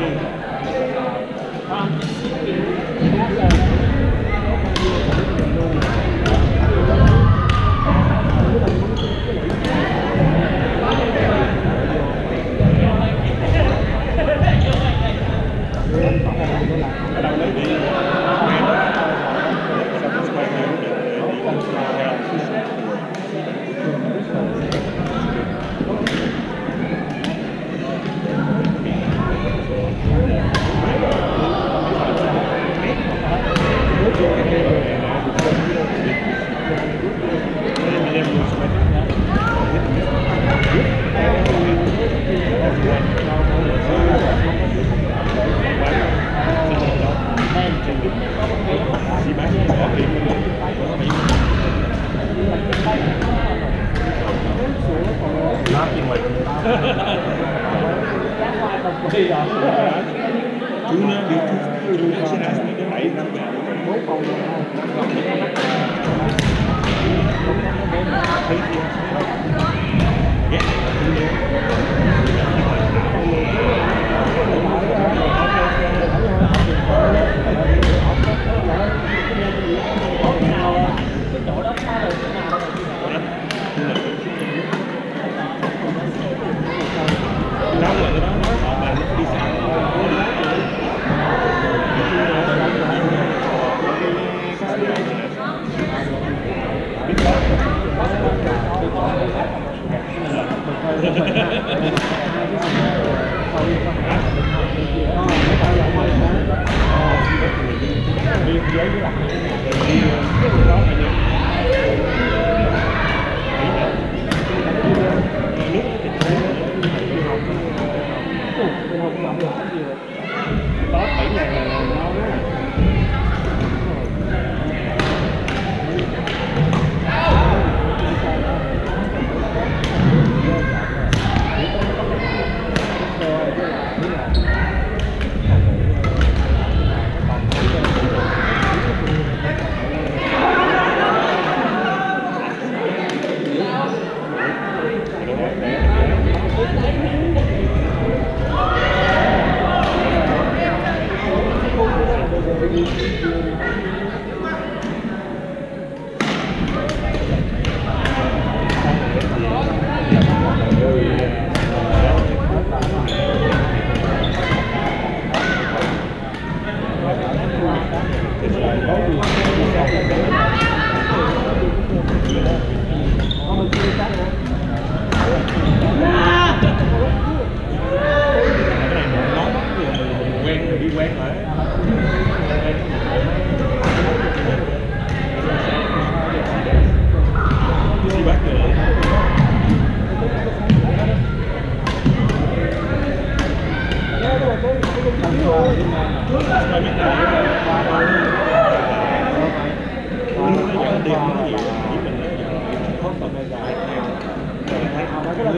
Amen. Tuna bir tuz için aslında ayıp. 别一了。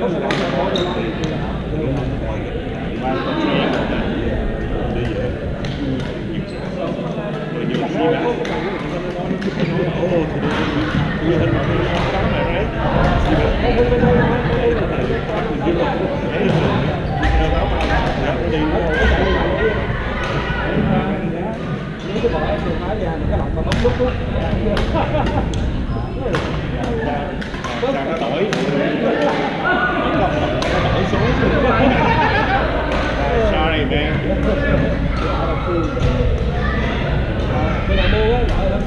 Thank you.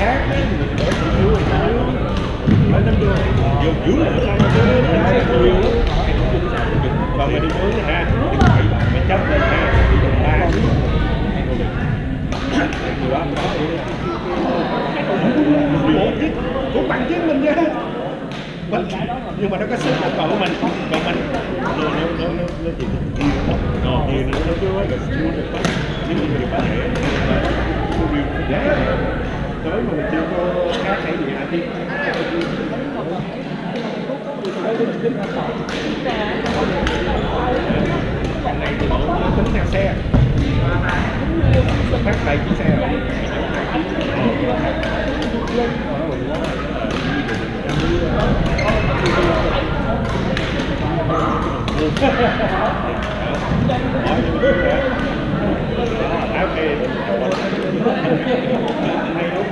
hát đấy để vui mấy năm rồi vô dữ lắm nhiều lắm và mình đi uống ha mình chấp lên ha ba nhiều lắm bộ chứ cũng bằng chứng mình ra mình, nhưng mà nó có sức hậu cầu của mình còn mình nó nó nó nó nó chỉ nó thì nó nó chưa có được chưa được bắt chứ mình được bắt để tới mà mình chưa có cá thể gì hả thì con này thì nó tính theo xe. Phát đầy chiếc xe. Rồi hay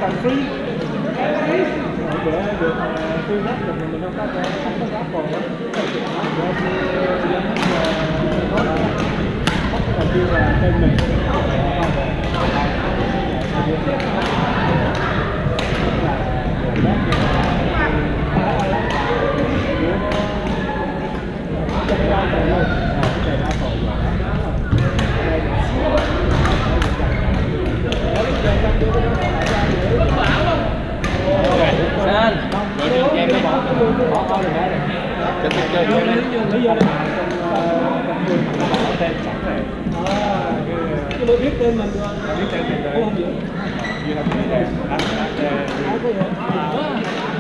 nấu phí free bữa được phương pháp được mình không có không có gáp còn đó đầu tiên là tên mình San đi em nó bỏ bỏ bỏ được hết Cái thích chơi lý do lý do là trong trong vườn bỏ tên sẵn rồi cái lối biết tên mình rồi biết tên mình rồi không hiểu you have to be there. That's, that's, uh, ai có hiểu